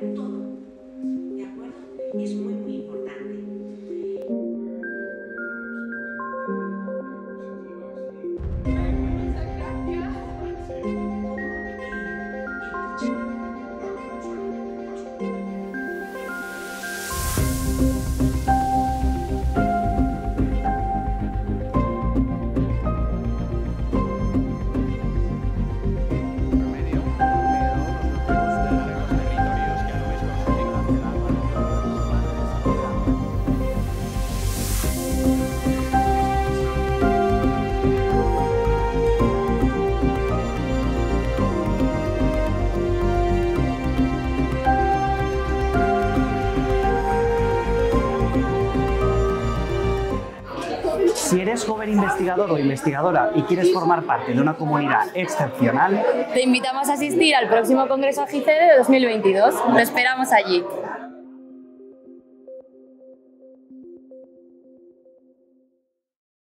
todo. ¿De acuerdo? Es muy, muy Si eres joven investigador o investigadora y quieres formar parte de una comunidad excepcional, Te invitamos a asistir al próximo Congreso AGICED de 2022. Te esperamos allí.